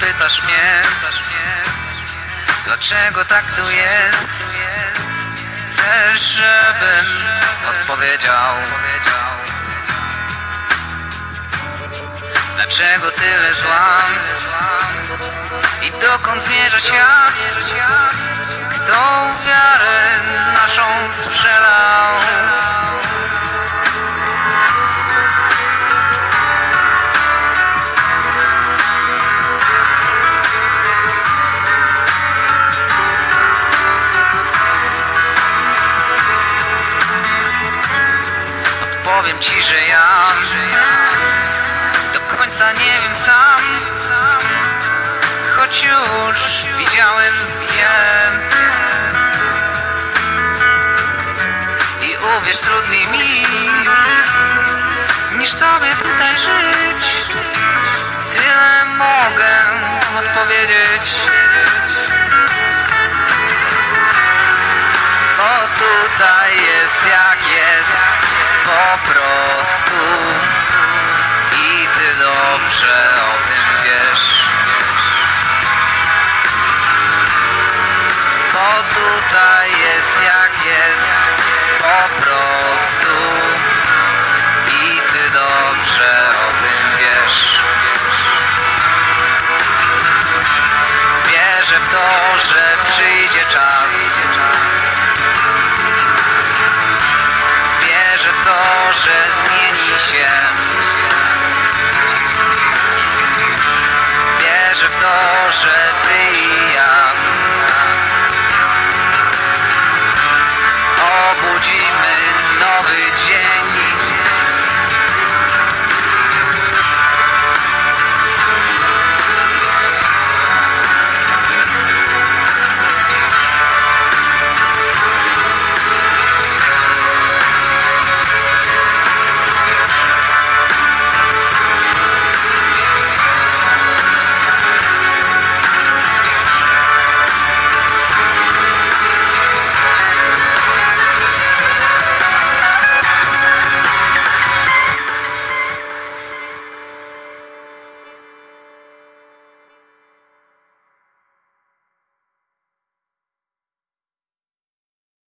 pytasz mnie, dlaczego tak tu jest? Chcesz, żebym odpowiedział? Dlaczego tyle zła? I dokąd zmierza świat? Kto wiarę naszą sprzedał? Odpowiem ci, że ja do końca nie wiem sam Choć już widziałem wiele I uwierz, trudniej mi Niż tobie tutaj żyć. Tyle mogę odpowiedzieć. Bo tutaj Po prostu. I ty dobrze o tym wiesz. Bo tutaj jest jak jest Po prostu. I ty dobrze o tym wiesz. Wierzę w to, że przyjdzie czas to, że zmieni się. Wierzę w to, że ty i ja Obudzimy nowy dzień